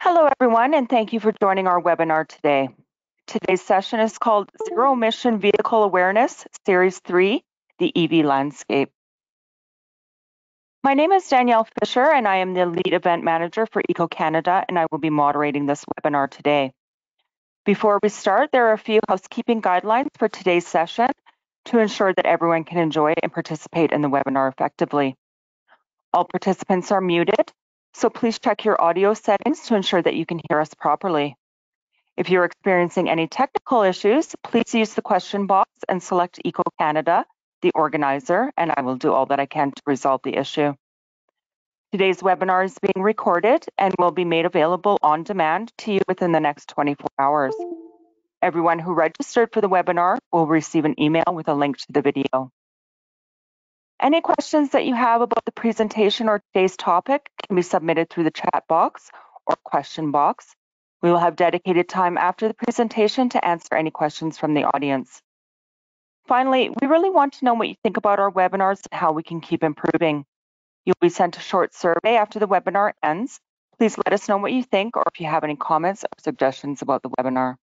Hello, everyone, and thank you for joining our webinar today. Today's session is called Zero Emission Vehicle Awareness, Series 3, the EV Landscape. My name is Danielle Fisher, and I am the Lead Event Manager for Eco Canada, and I will be moderating this webinar today. Before we start, there are a few housekeeping guidelines for today's session to ensure that everyone can enjoy and participate in the webinar effectively. All participants are muted, so please check your audio settings to ensure that you can hear us properly. If you're experiencing any technical issues, please use the question box and select Eco Canada, the organizer, and I will do all that I can to resolve the issue. Today's webinar is being recorded and will be made available on demand to you within the next 24 hours. Everyone who registered for the webinar will receive an email with a link to the video. Any questions that you have about the presentation or today's topic can be submitted through the chat box or question box. We will have dedicated time after the presentation to answer any questions from the audience. Finally, we really want to know what you think about our webinars and how we can keep improving. You'll be sent a short survey after the webinar ends. Please let us know what you think or if you have any comments or suggestions about the webinar.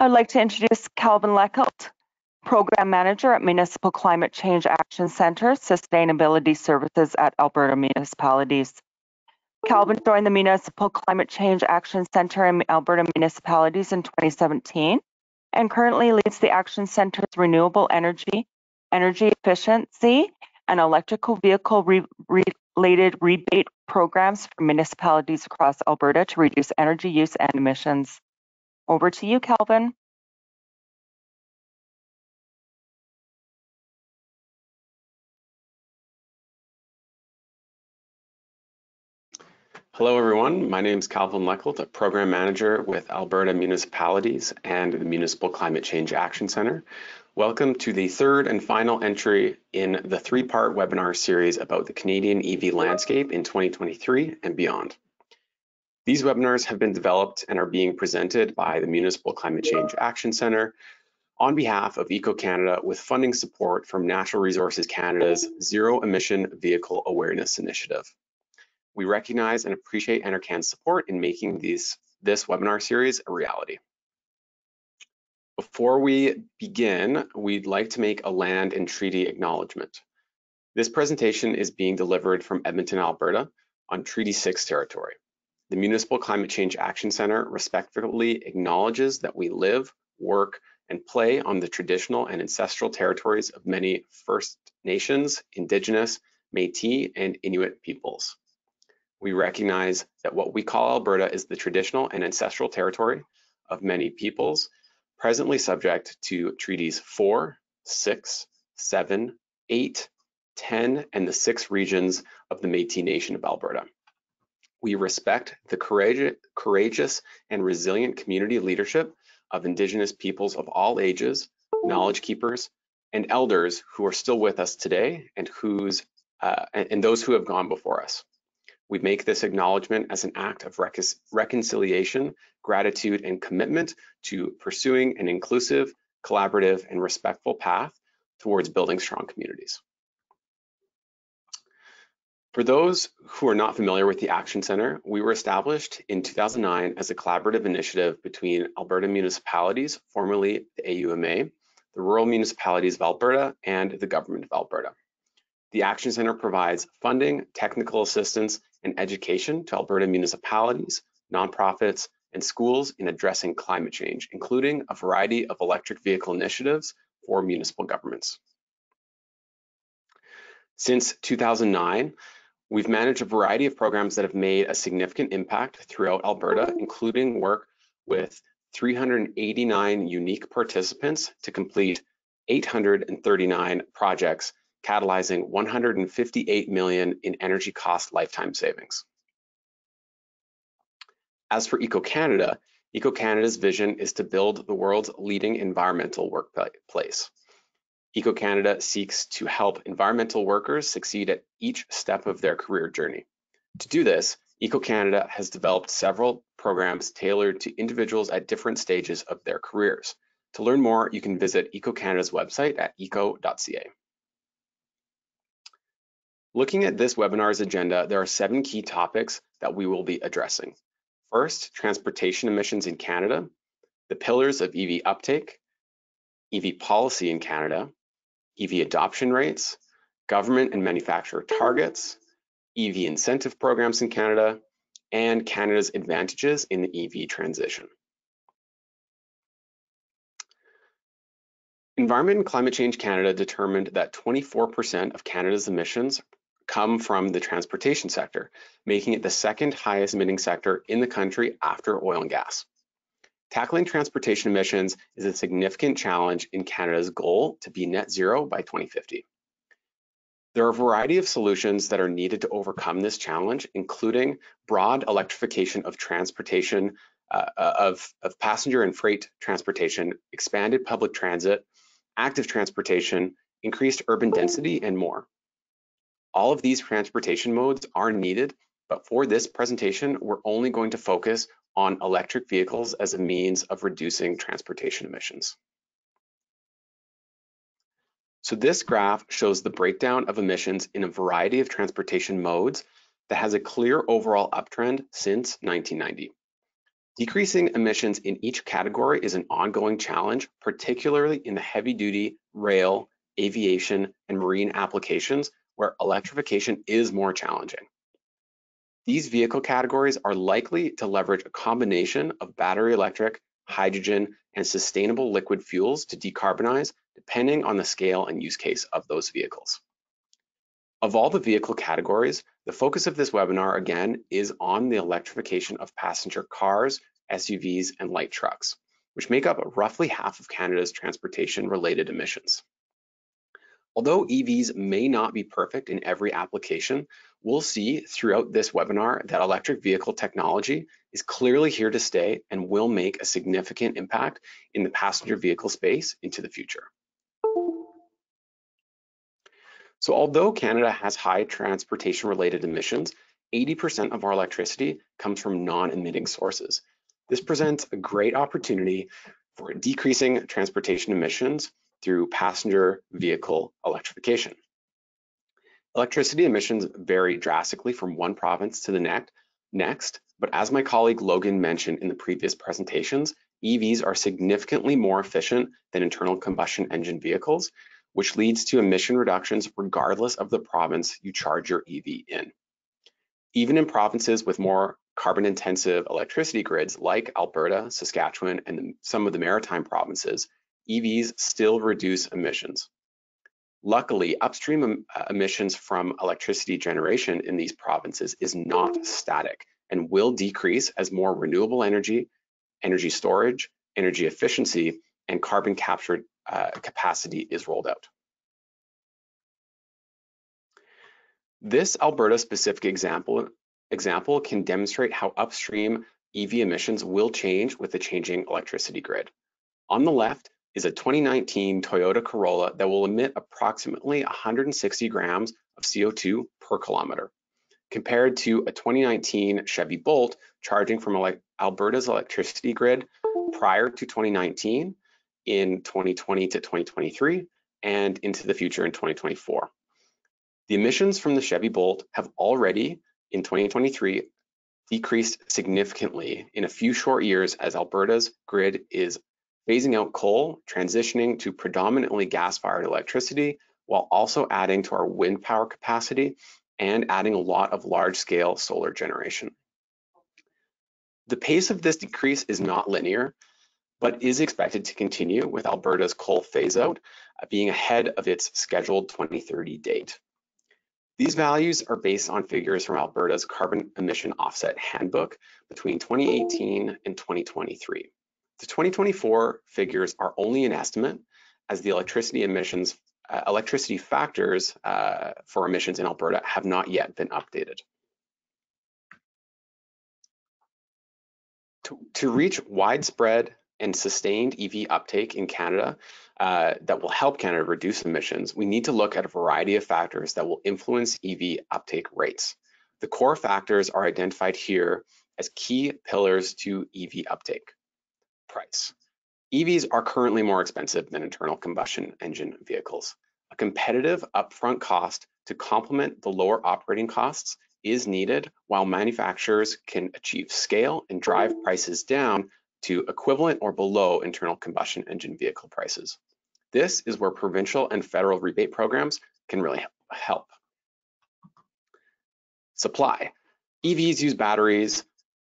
I'd like to introduce Calvin Leckelt, Program Manager at Municipal Climate Change Action Centre, Sustainability Services at Alberta Municipalities. Calvin joined the Municipal Climate Change Action Centre in Alberta Municipalities in 2017 and currently leads the Action Center's renewable energy, energy efficiency, and electrical vehicle re related rebate programs for municipalities across Alberta to reduce energy use and emissions. Over to you, Calvin. Hello, everyone. My name is Calvin Leckelt, a program manager with Alberta Municipalities and the Municipal Climate Change Action Centre. Welcome to the third and final entry in the three-part webinar series about the Canadian EV landscape in 2023 and beyond. These webinars have been developed and are being presented by the Municipal Climate Change Action Centre on behalf of Eco Canada with funding support from Natural Resources Canada's Zero Emission Vehicle Awareness Initiative. We recognize and appreciate NRCan's support in making these, this webinar series a reality. Before we begin, we'd like to make a land and treaty acknowledgement. This presentation is being delivered from Edmonton, Alberta on Treaty 6 territory. The Municipal Climate Change Action Centre respectfully acknowledges that we live, work, and play on the traditional and ancestral territories of many First Nations, Indigenous, Métis, and Inuit peoples. We recognize that what we call Alberta is the traditional and ancestral territory of many peoples, presently subject to treaties 4, 6, 7, 8, 10, and the six regions of the Métis Nation of Alberta. We respect the courageous and resilient community leadership of Indigenous peoples of all ages, knowledge keepers, and elders who are still with us today and whose uh, and those who have gone before us. We make this acknowledgement as an act of reconciliation, gratitude, and commitment to pursuing an inclusive, collaborative, and respectful path towards building strong communities. For those who are not familiar with the Action Centre, we were established in 2009 as a collaborative initiative between Alberta municipalities, formerly the AUMA, the rural municipalities of Alberta, and the government of Alberta. The Action Centre provides funding, technical assistance, and education to Alberta municipalities, nonprofits, and schools in addressing climate change, including a variety of electric vehicle initiatives for municipal governments. Since 2009, we've managed a variety of programs that have made a significant impact throughout Alberta, including work with 389 unique participants to complete 839 projects catalyzing 158 million in energy cost lifetime savings. As for Eco Canada, Eco Canada's vision is to build the world's leading environmental workplace. Eco Canada seeks to help environmental workers succeed at each step of their career journey. To do this, Eco Canada has developed several programs tailored to individuals at different stages of their careers. To learn more, you can visit Eco Canada's website at eco.ca. Looking at this webinar's agenda, there are seven key topics that we will be addressing. First, transportation emissions in Canada, the pillars of EV uptake, EV policy in Canada, EV adoption rates, government and manufacturer targets, EV incentive programs in Canada, and Canada's advantages in the EV transition. Environment and Climate Change Canada determined that 24% of Canada's emissions come from the transportation sector, making it the second highest emitting sector in the country after oil and gas. Tackling transportation emissions is a significant challenge in Canada's goal to be net zero by 2050. There are a variety of solutions that are needed to overcome this challenge, including broad electrification of transportation, uh, uh of, of passenger and freight transportation, expanded public transit, active transportation, increased urban density, and more. All of these transportation modes are needed, but for this presentation, we're only going to focus on electric vehicles as a means of reducing transportation emissions. So this graph shows the breakdown of emissions in a variety of transportation modes that has a clear overall uptrend since 1990. Decreasing emissions in each category is an ongoing challenge, particularly in the heavy duty, rail, aviation, and marine applications where electrification is more challenging. These vehicle categories are likely to leverage a combination of battery electric, hydrogen, and sustainable liquid fuels to decarbonize depending on the scale and use case of those vehicles. Of all the vehicle categories, the focus of this webinar again is on the electrification of passenger cars, SUVs, and light trucks, which make up roughly half of Canada's transportation related emissions. Although EVs may not be perfect in every application, we'll see throughout this webinar that electric vehicle technology is clearly here to stay and will make a significant impact in the passenger vehicle space into the future. So although Canada has high transportation related emissions, 80% of our electricity comes from non-emitting sources. This presents a great opportunity for decreasing transportation emissions through passenger vehicle electrification. Electricity emissions vary drastically from one province to the next, but as my colleague Logan mentioned in the previous presentations, EVs are significantly more efficient than internal combustion engine vehicles, which leads to emission reductions regardless of the province you charge your EV in. Even in provinces with more carbon intensive electricity grids like Alberta, Saskatchewan, and some of the maritime provinces, EVs still reduce emissions. Luckily, upstream uh, emissions from electricity generation in these provinces is not static and will decrease as more renewable energy, energy storage, energy efficiency, and carbon capture uh, capacity is rolled out. This Alberta specific example, example can demonstrate how upstream EV emissions will change with the changing electricity grid. On the left, is a 2019 Toyota Corolla that will emit approximately 160 grams of CO2 per kilometer, compared to a 2019 Chevy Bolt charging from Alberta's electricity grid prior to 2019 in 2020 to 2023 and into the future in 2024. The emissions from the Chevy Bolt have already, in 2023, decreased significantly in a few short years as Alberta's grid is phasing out coal, transitioning to predominantly gas-fired electricity, while also adding to our wind power capacity and adding a lot of large-scale solar generation. The pace of this decrease is not linear, but is expected to continue with Alberta's coal phase-out uh, being ahead of its scheduled 2030 date. These values are based on figures from Alberta's carbon emission offset handbook between 2018 and 2023. The 2024 figures are only an estimate as the electricity emissions, uh, electricity factors uh, for emissions in Alberta have not yet been updated. To, to reach widespread and sustained EV uptake in Canada uh, that will help Canada reduce emissions, we need to look at a variety of factors that will influence EV uptake rates. The core factors are identified here as key pillars to EV uptake price. EVs are currently more expensive than internal combustion engine vehicles. a competitive upfront cost to complement the lower operating costs is needed while manufacturers can achieve scale and drive prices down to equivalent or below internal combustion engine vehicle prices. This is where provincial and federal rebate programs can really help. Supply. EVs use batteries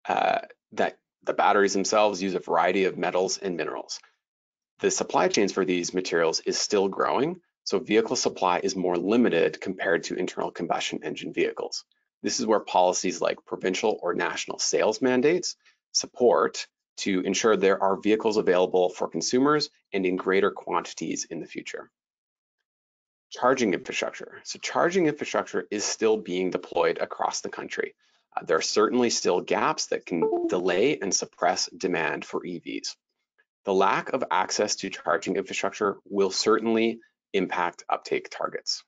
uh, that the batteries themselves use a variety of metals and minerals. The supply chains for these materials is still growing, so vehicle supply is more limited compared to internal combustion engine vehicles. This is where policies like provincial or national sales mandates support to ensure there are vehicles available for consumers and in greater quantities in the future. Charging infrastructure. So charging infrastructure is still being deployed across the country. There are certainly still gaps that can delay and suppress demand for EVs. The lack of access to charging infrastructure will certainly impact uptake targets.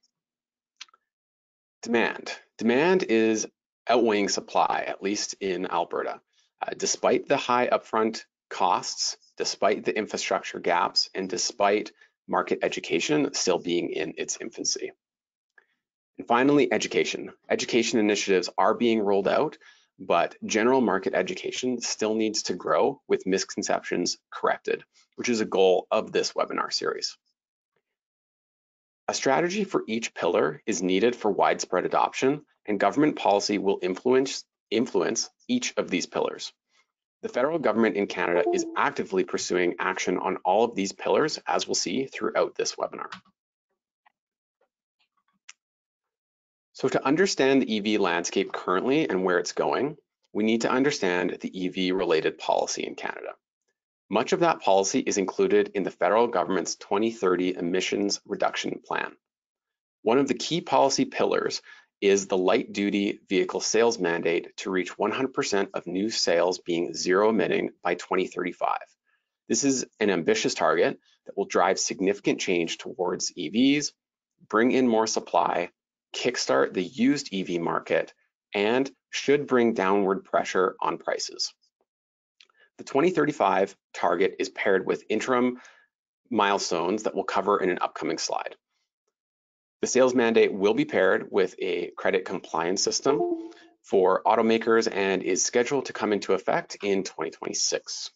Demand. Demand is outweighing supply, at least in Alberta. Uh, despite the high upfront costs, despite the infrastructure gaps, and despite market education still being in its infancy. And finally, education. Education initiatives are being rolled out, but general market education still needs to grow with misconceptions corrected, which is a goal of this webinar series. A strategy for each pillar is needed for widespread adoption, and government policy will influence, influence each of these pillars. The federal government in Canada is actively pursuing action on all of these pillars, as we'll see throughout this webinar. So to understand the EV landscape currently and where it's going, we need to understand the EV related policy in Canada. Much of that policy is included in the federal government's 2030 emissions reduction plan. One of the key policy pillars is the light duty vehicle sales mandate to reach 100% of new sales being zero emitting by 2035. This is an ambitious target that will drive significant change towards EVs, bring in more supply, kickstart the used EV market, and should bring downward pressure on prices. The 2035 target is paired with interim milestones that we'll cover in an upcoming slide. The sales mandate will be paired with a credit compliance system for automakers and is scheduled to come into effect in 2026.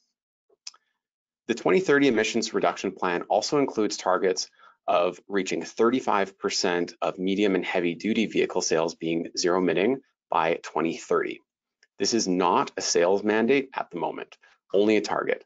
The 2030 emissions reduction plan also includes targets of reaching 35% of medium and heavy duty vehicle sales being zero emitting by 2030. This is not a sales mandate at the moment, only a target.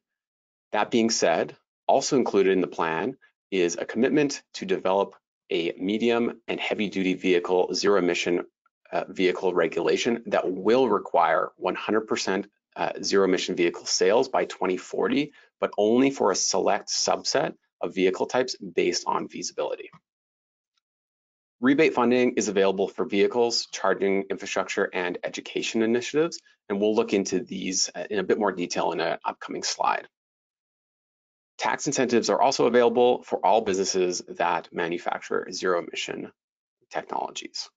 That being said, also included in the plan is a commitment to develop a medium and heavy duty vehicle zero emission uh, vehicle regulation that will require 100% uh, zero emission vehicle sales by 2040, but only for a select subset of vehicle types based on feasibility. Rebate funding is available for vehicles, charging infrastructure, and education initiatives, and we'll look into these uh, in a bit more detail in an upcoming slide. Tax incentives are also available for all businesses that manufacture zero emission technologies.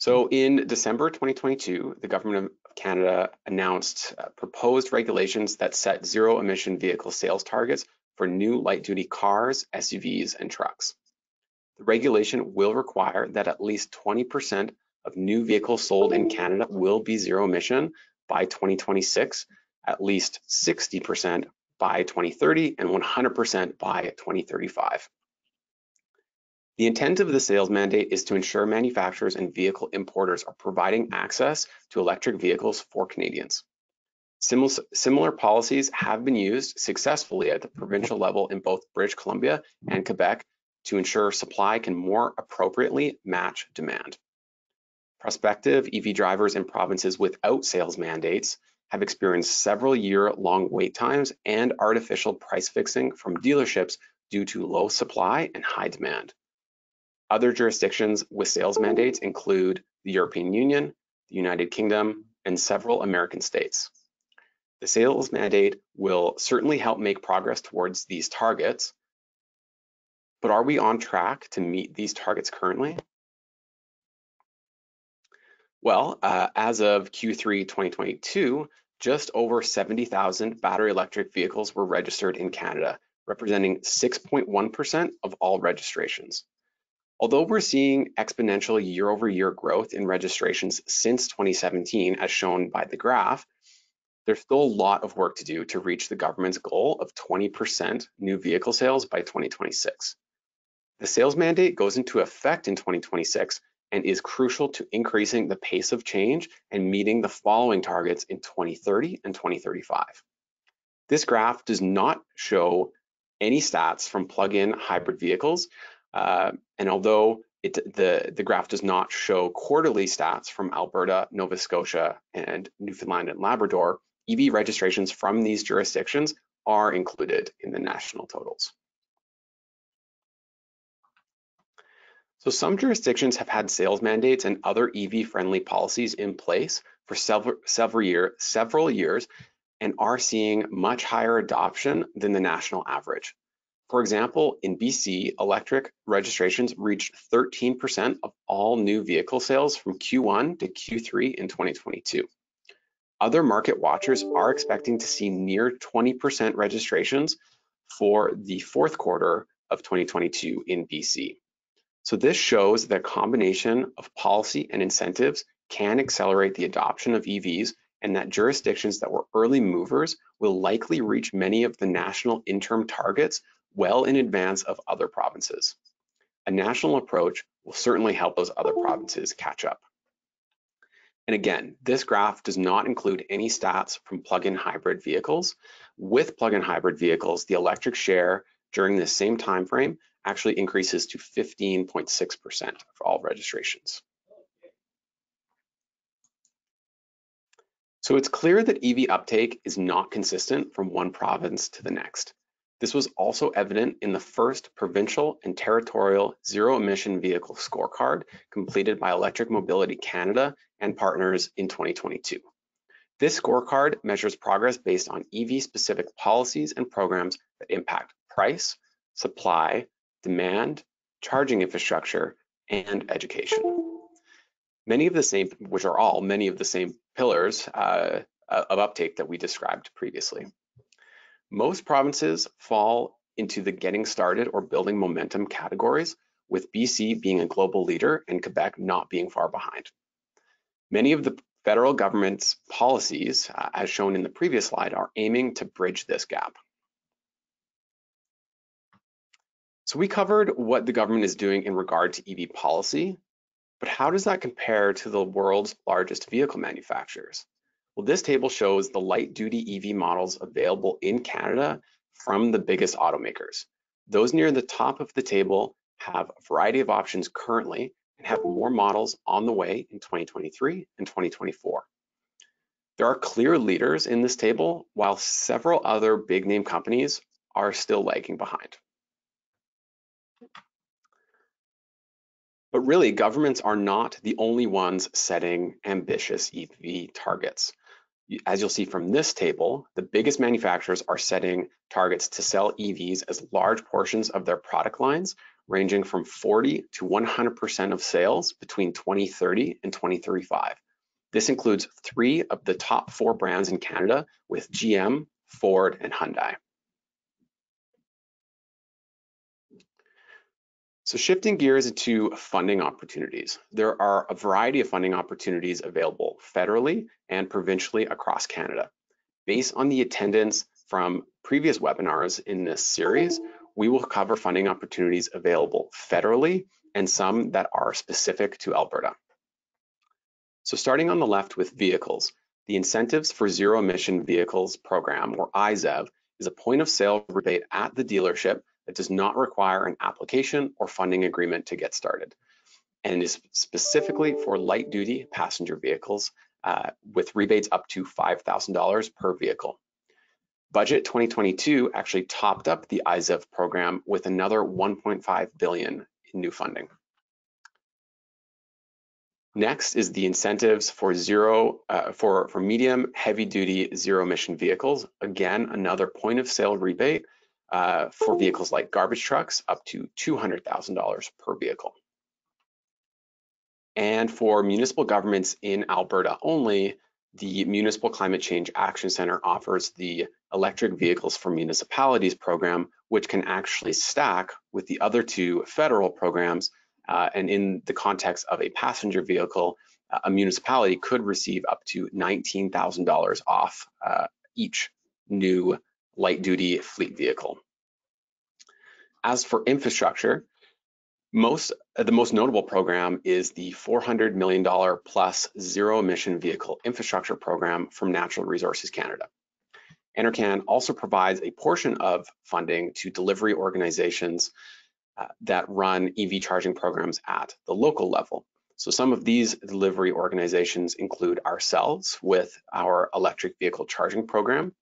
So in December 2022, the government of Canada announced uh, proposed regulations that set zero emission vehicle sales targets for new light duty cars, SUVs, and trucks. The regulation will require that at least 20% of new vehicles sold in Canada will be zero emission by 2026, at least 60% by 2030, and 100% by 2035. The intent of the sales mandate is to ensure manufacturers and vehicle importers are providing access to electric vehicles for Canadians. Similar policies have been used successfully at the provincial level in both British Columbia and Quebec to ensure supply can more appropriately match demand. Prospective EV drivers in provinces without sales mandates have experienced several year long wait times and artificial price fixing from dealerships due to low supply and high demand. Other jurisdictions with sales mandates include the European Union, the United Kingdom, and several American states. The sales mandate will certainly help make progress towards these targets, but are we on track to meet these targets currently? Well, uh, as of Q3 2022, just over 70,000 battery electric vehicles were registered in Canada, representing 6.1% of all registrations. Although we're seeing exponential year-over-year growth in registrations since 2017, as shown by the graph, there's still a lot of work to do to reach the government's goal of 20% new vehicle sales by 2026. The sales mandate goes into effect in 2026 and is crucial to increasing the pace of change and meeting the following targets in 2030 and 2035. This graph does not show any stats from plug-in hybrid vehicles, uh, and although it, the, the graph does not show quarterly stats from Alberta, Nova Scotia, and Newfoundland and Labrador, EV registrations from these jurisdictions are included in the national totals. So some jurisdictions have had sales mandates and other EV-friendly policies in place for several, several, year, several years and are seeing much higher adoption than the national average. For example, in BC, electric registrations reached 13% of all new vehicle sales from Q1 to Q3 in 2022. Other market watchers are expecting to see near 20% registrations for the fourth quarter of 2022 in BC. So this shows that a combination of policy and incentives can accelerate the adoption of EVs and that jurisdictions that were early movers will likely reach many of the national interim targets well in advance of other provinces. A national approach will certainly help those other mm-hmm. provinces catch up. And again, this graph does not include any stats from plug-in hybrid vehicles. With plug-in hybrid vehicles, the electric share during the same time frame actually increases to 15.6% of all registrations. So it's clear that EV uptake is not consistent from one province to the next. This was also evident in the first provincial and territorial zero emission vehicle scorecard completed by Electric Mobility Canada and partners in 2022. This scorecard measures progress based on EV specific policies and programs that impact price, supply, demand, charging infrastructure, and education. Many of the same, which are all many of the same pillars uh, of uptake that we described previously. Most provinces fall into the getting started or building momentum categories, with BC being a global leader and Quebec not being far behind. Many of the federal government's policies, uh, as shown in the previous slide, are aiming to bridge this gap. So we covered what the government is doing in regard to EV policy, but how does that compare to the world's largest vehicle manufacturers? Well, this table shows the light duty EV models available in Canada from the biggest automakers. Those near the top of the table have a variety of options currently and have more models on the way in 2023 and 2024. There are clear leaders in this table, while several other big name companies are still lagging behind. But really, governments are not the only ones setting ambitious EV targets as you'll see from this table, the biggest manufacturers are setting targets to sell EVs as large portions of their product lines, ranging from 40 to 100% of sales between 2030 and 2035. This includes three of the top four brands in Canada with GM, Ford, and Hyundai. So shifting gears into funding opportunities, there are a variety of funding opportunities available federally and provincially across Canada. Based on the attendance from previous webinars in this series, we will cover funding opportunities available federally and some that are specific to Alberta. So starting on the left with vehicles, the Incentives for Zero Emission Vehicles program, or IZEV, is a point of sale rebate at the dealership it does not require an application or funding agreement to get started and is specifically for light duty passenger vehicles uh, with rebates up to $5,000 per vehicle. Budget 2022 actually topped up the IZEV program with another 1.5 billion in new funding. Next is the incentives for zero uh, for for medium heavy duty zero emission vehicles. Again, another point of sale rebate uh, for vehicles like garbage trucks up to $200,000 per vehicle. And for municipal governments in Alberta only, the Municipal Climate Change Action Center offers the Electric Vehicles for Municipalities program, which can actually stack with the other two federal programs. Uh, and in the context of a passenger vehicle, uh, a municipality could receive up to $19,000 off uh, each new light duty fleet vehicle. As for infrastructure, most uh, the most notable program is the $400 million plus zero emission vehicle infrastructure program from Natural Resources Canada. NRCan also provides a portion of funding to delivery organizations uh, that run EV charging programs at the local level. So some of these delivery organizations include ourselves with our electric vehicle charging program,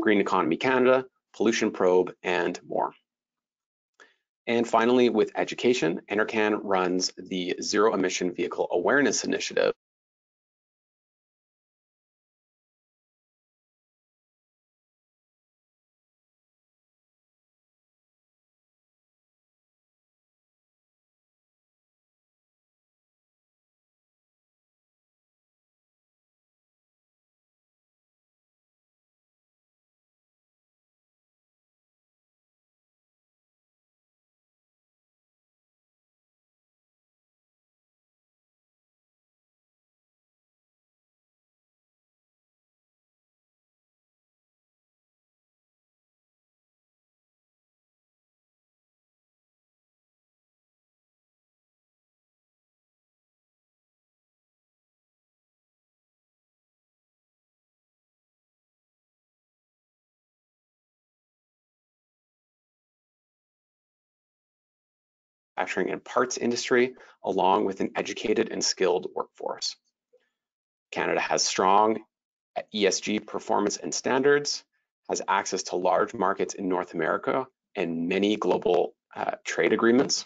Green Economy Canada, Pollution Probe, and more. And finally, with education, NRCan runs the Zero Emission Vehicle Awareness Initiative, manufacturing and parts industry, along with an educated and skilled workforce. Canada has strong ESG performance and standards, has access to large markets in North America and many global uh, trade agreements.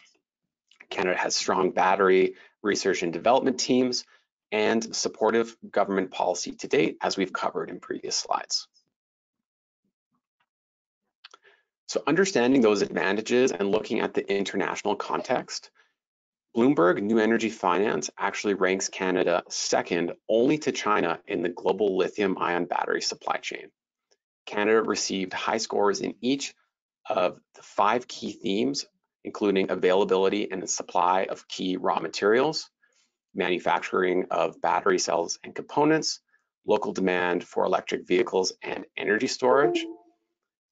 Canada has strong battery research and development teams and supportive government policy to date, as we've covered in previous slides. So understanding those advantages and looking at the international context, Bloomberg New Energy Finance actually ranks Canada second only to China in the global lithium ion battery supply chain. Canada received high scores in each of the five key themes, including availability and supply of key raw materials, manufacturing of battery cells and components, local demand for electric vehicles and energy storage,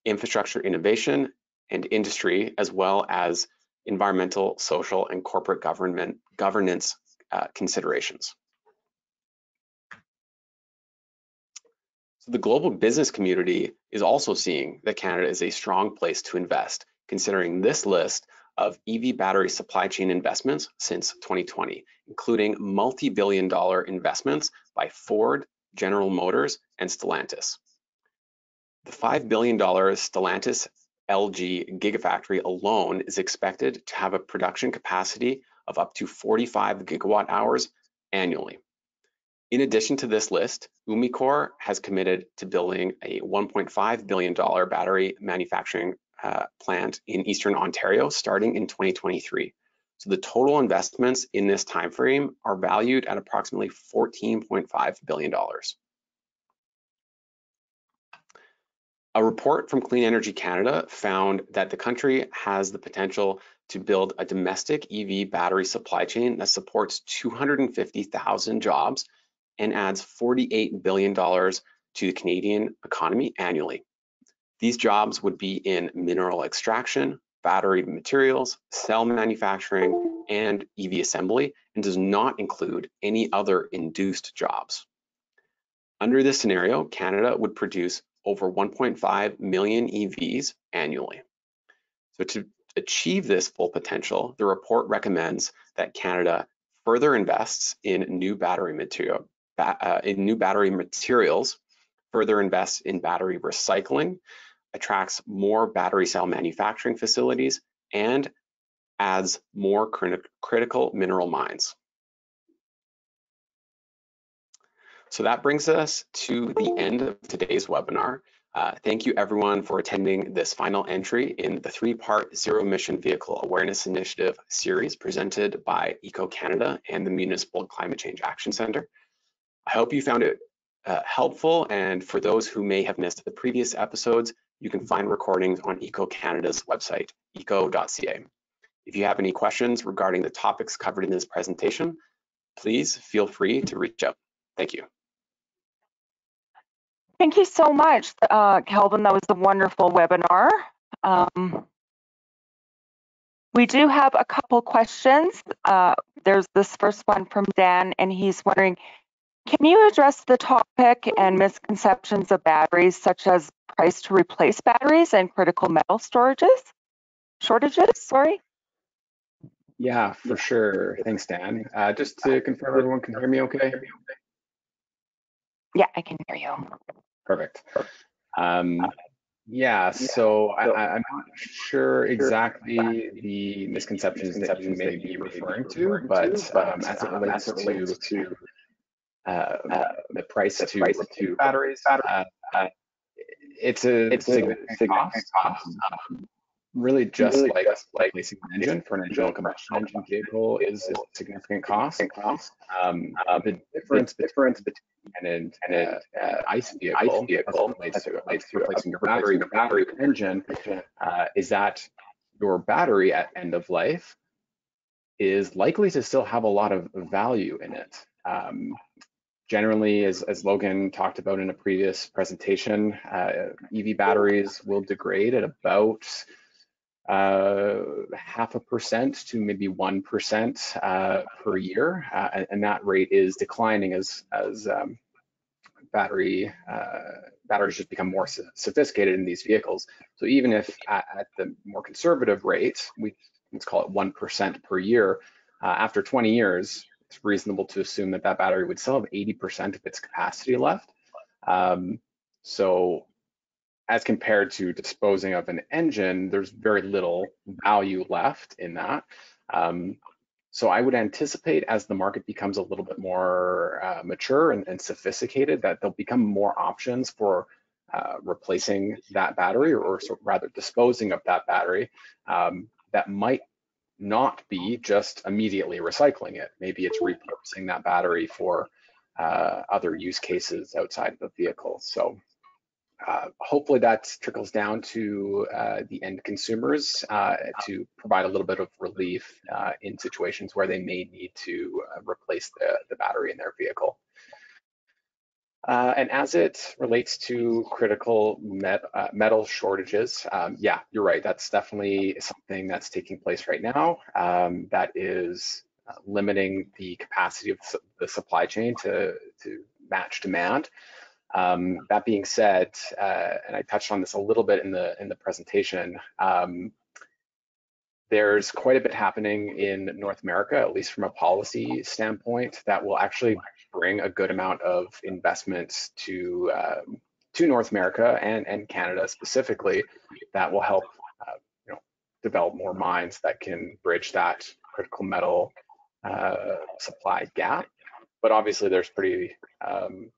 infrastructure innovation and industry, as well as environmental, social, and corporate government governance uh, considerations. So the global business community is also seeing that Canada is a strong place to invest, considering this list of EV battery supply chain investments since 2020, including multi-billion dollar investments by Ford, General Motors, and Stellantis. The $5 billion Stellantis LG Gigafactory alone is expected to have a production capacity of up to 45 gigawatt hours annually. In addition to this list, Umicore has committed to building a $1.5 billion battery manufacturing uh, plant in Eastern Ontario starting in 2023. So the total investments in this timeframe are valued at approximately $14.5 billion. A report from Clean Energy Canada found that the country has the potential to build a domestic EV battery supply chain that supports 250,000 jobs and adds $48 billion to the Canadian economy annually. These jobs would be in mineral extraction, battery materials, cell manufacturing, and EV assembly, and does not include any other induced jobs. Under this scenario, Canada would produce over 1.5 million EVs annually. So to achieve this full potential, the report recommends that Canada further invests in new battery material, uh, in new battery materials, further invests in battery recycling, attracts more battery cell manufacturing facilities, and adds more critical mineral mines. So that brings us to the end of today's webinar. Uh, thank you everyone for attending this final entry in the three-part Zero Emission Vehicle Awareness Initiative series presented by Eco Canada and the Municipal Climate Change Action Center. I hope you found it uh, helpful. And for those who may have missed the previous episodes, you can find recordings on ECO Canada's website, eco.ca. If you have any questions regarding the topics covered in this presentation, please feel free to reach out. Thank you. Thank you so much, uh, Kelvin. That was a wonderful webinar. Um, we do have a couple questions. Uh, there's this first one from Dan, and he's wondering, can you address the topic and misconceptions of batteries, such as price to replace batteries and critical metal storages? Shortages, sorry? Yeah, for sure. Thanks, Dan. Uh, just to confirm, everyone can hear me okay? Yeah, I can hear you. Perfect. Um, yeah, so I, am not sure exactly the misconceptions that you may be referring to, but um, as it relates to uh, the price to, to batteries, uh, it's a it's significant cost. Um, really just really like just replacing an engine for an internal combustion engine vehicle is, a significant cost. Um, uh, the difference, difference between an, an uh, uh, ICE vehicle, ICE vehicle as it relates to, replacing your battery, your battery engine, uh, is that your battery at end of life is likely to still have a lot of value in it. Um, generally, as, as Logan talked about in a previous presentation, uh, EV batteries will degrade at about uh, half a percent to maybe one percent uh, per year, uh, and that rate is declining as as um, battery uh, batteries just become more sophisticated in these vehicles. So even if at, at the more conservative rate, we let's call it one percent per year, uh, after 20 years, it's reasonable to assume that that battery would still have 80% of its capacity left. Um, so as compared to disposing of an engine, there's very little value left in that. Um, so I would anticipate as the market becomes a little bit more uh, mature and, and, sophisticated that there'll become more options for uh, replacing that battery or, rather disposing of that battery um, that might not be just immediately recycling it. Maybe it's repurposing that battery for uh, other use cases outside of the vehicle. So uh, hopefully that trickles down to uh, the end consumers uh, to provide a little bit of relief uh, in situations where they may need to uh, replace the, the battery in their vehicle. And as it relates to critical met, metal shortages, um, yeah, you're right. That's definitely something that's taking place right now. Um, that is limiting the capacity of the supply chain to, to match demand. Um, that being said, uh, and I touched on this a little bit in the in the presentation, um, there's quite a bit happening in North America, at least from a policy standpoint, that will actually bring a good amount of investments to um, to North America and and Canada specifically, that will help uh, you know develop more mines that can bridge that critical metal uh, supply gap. But obviously, there's pretty um,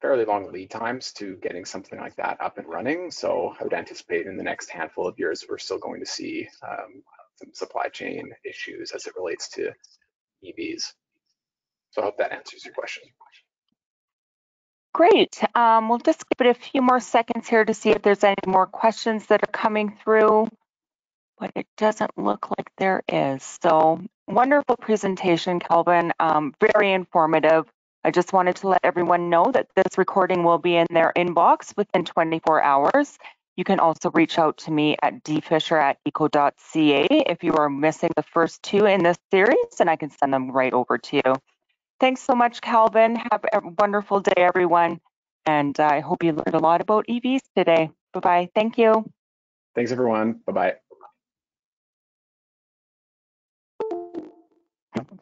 fairly long lead times to getting something like that up and running. So I would anticipate in the next handful of years, we're still going to see um, some supply chain issues as it relates to EVs. So I hope that answers your question. Great. Um, we'll just give it a few more seconds here to see if there's any more questions that are coming through, but it doesn't look like there is. So wonderful presentation, Kelvin. Um, very informative. I just wanted to let everyone know that this recording will be in their inbox within 24 hours. You can also reach out to me at dfisher at eco.ca if you are missing the first two in this series, and I can send them right over to you. Thanks so much, Calvin. Have a wonderful day, everyone. And I hope you learned a lot about EVs today. Bye bye. Thank you. Thanks, everyone. Bye bye.